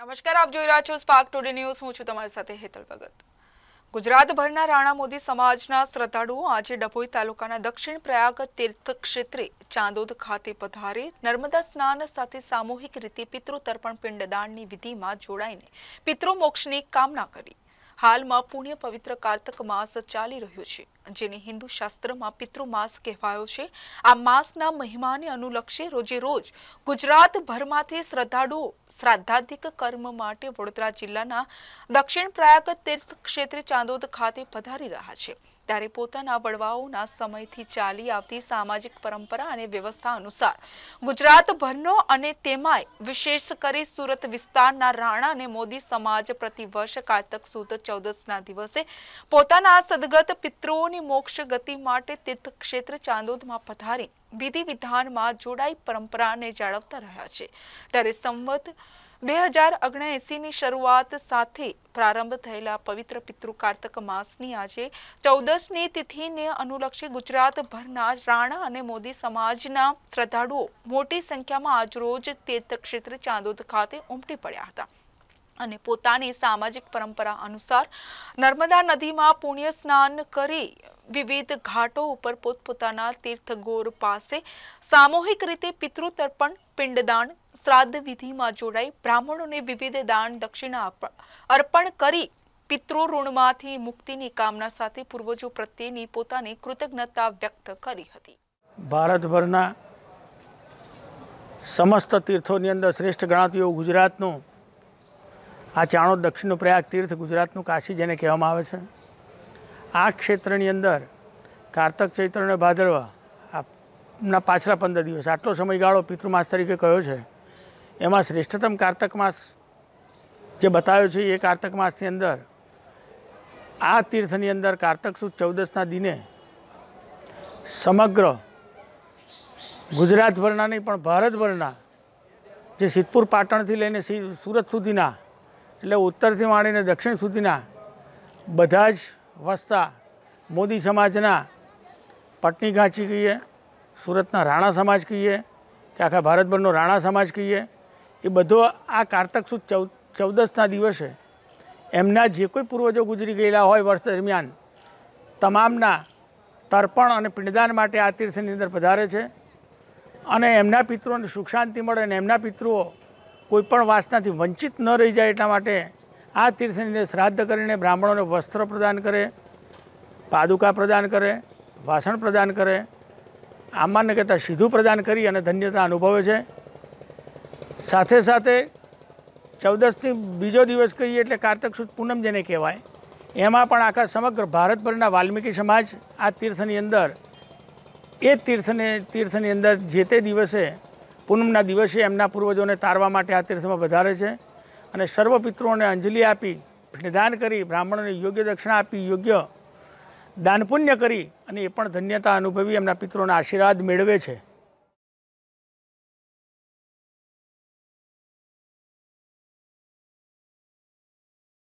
નમસ્કાર, આપ જોઈ રહ્યા છો સ્પાર્ક ટુડે ન્યૂઝ હું છું તમારી સાથે હેતલ ભગત. ગુજરાતભરના રાણા મોદી સમાજના શ્રદ્ધાળુઓ આજે ડભોઈ તાલુકાના દક્ષિણ પ્રયાગ તીર્થક્ષેત્રે ચાંદોદ ખાતે પધારી નર્મદા સ્નાન સાથે સામૂહિક રીતે પિતૃ તર્પણ પિંડદાનની વિધિમાં જોડાઈને પિતૃ મોક્ષની કામના કરી. હાલમાં પુણ્ય પવિત્ર કાર્તક માસ ચાલી રહ્યો છે, જેને હિન્દુ શાસ્ત્રમાં પિતૃ માસ કહેવાયો છે. આ માસના મહિમાને અનુલક્ષે રોજે રોજ ગુજરાતભરમાંથી શ્રદ્ધાળુઓ શ્રાદ્ધાધિક કર્મ માટે વડોદરા જિલ્લાના દક્ષિણ પ્રયાગ તીર્થ ક્ષેત્રે ચાંદોદ ખાતે પધારી રહ્યા છે. ત્યારે પોતાના વડવાઓના સમયથી ચાલી આવતી સામાજિક પરંપરા અને વ્યવસ્થા અનુસાર ગુજરાતભરનો અને તેમાંય વિશેષ કરી સુરત વિસ્તારના રાણા અને મોદી સમાજ પ્રતિ વર્ષ કારતક સુદ ચૌદસના દિવસે પોતાના સદગત પિતૃઓની મોક્ષ ગતિ માટે તીર્થ ક્ષેત્ર ચાંદોદમાં પધારી વિધિ વિધાનમાં જોડાઈ પરંપરાને જાળવતા રહ્યા છે. ત્યારે સંવત બે હજાર ઓગણએંસીની શરૂઆત સાથે પ્રારંભ થયેલા પવિત્ર પિતૃ કાર્તક માસની આજે ચૌદસની તિથિને અનુલક્ષી ગુજરાતભરના રાણા અને મોદી સમાજના શ્રદ્ધાળુઓ મોટી સંખ્યામાં આજરોજ તીર્થક્ષેત્ર ચાંદોદ ખાતે ઉમટી પડ્યા હતા. અને પોતાની સામાજિક પરંપરા અનુસાર નર્મદા નદીમાં પુણ્ય સ્નાન કરી વિવિધ ઘાટો ઉપર પોતપોતાના તીર્થગોર પાસે સામૂહિક રીતે પિતૃતર્પણ પિંડદાન શ્રાદ્ધ વિધિમાં જોડાઈ બ્રાહ્મણોને વિવિધ દાન દક્ષિણા અર્પણ કરી પિતૃ ઋણમાંથી મુક્તિની કામના સાથે પૂર્વજો પ્રત્યેની પોતાની કૃતજ્ઞતા વ્યક્ત કરી હતી. ભારતભરના સમસ્ત તીર્થોની અંદર શ્રેષ્ઠ ગણાતું એવું ગુજરાતનું, આ ચાણો દક્ષિણ પ્રયાગ તીર્થ ગુજરાતનું કાશી જેને કહેવામાં આવે છે, આ ક્ષેત્રની અંદર કારતક ચૈત્ર અને ભાદરવા આપના પાછલા પંદર દિવસ, આટલો સમયગાળો પિતૃમાસ તરીકે કયો છે? એમાં શ્રેષ્ઠતમ કારતક માસ જે બતાવ્યો છે એ કારતક માસની અંદર, આ તીર્થની અંદર કારતક સુદ ચૌદસના દિને સમગ્ર ગુજરાતભરના નહીં, પણ ભારતભરના જે સિદ્ધપુર પાટણથી લઈને સુરત સુધીના, એટલે ઉત્તરથી માંડીને દક્ષિણ સુધીના બધા જ વસતા મોદી સમાજના પટની ઘાંચી કહીએ, સુરતના રાણા સમાજ કહીએ, કે આખા ભારતભરનો રાણા સમાજ કહીએ એ બધો આ કારતક સુદ ચૌ ચૌદસના દિવસે એમના જે કોઈ પૂર્વજો ગુજરી ગયેલા હોય વર્ષ દરમિયાન, તમામના તર્પણ અને પિંડદાન માટે આ તીર્થની અંદર પધારે છે. અને એમના પિતૃઓને સુખ શાંતિ મળે અને એમના પિતૃઓ કોઈપણ વાસનાથી વંચિત ન રહી જાય એટલા માટે આ તીર્થની અંદર શ્રાદ્ધ કરીને બ્રાહ્મણોને વસ્ત્ર પ્રદાન કરે, પાદુકા પ્રદાન કરે, વાસણ પ્રદાન કરે આમાન્ય કહેતા સીધું પ્રદાન કરી અને ધન્યતા અનુભવે છે. સાથે સાથે ચૌદસથી બીજો દિવસ કહીએ એટલે કારતક સુદ પૂનમ જેને કહેવાય, એમાં પણ આખા સમગ્ર ભારતભરના વાલ્મીકી સમાજ આ તીર્થની અંદર, એ તીર્થને, તીર્થની અંદર જે તે દિવસે, પૂનમના દિવસે એમના પૂર્વજોને તારવા માટે આ તીર્થમાં વધારે છે. અને સર્વ પિત્રોને અંજલિ આપી નિદાન કરી, બ્રાહ્મણોને યોગ્ય દક્ષિણા આપી, યોગ્ય દાન પુણ્ય કરી અને એ પણ ધન્યતા અનુભવી એમના પિત્રોના આશીર્વાદ મેળવે છે.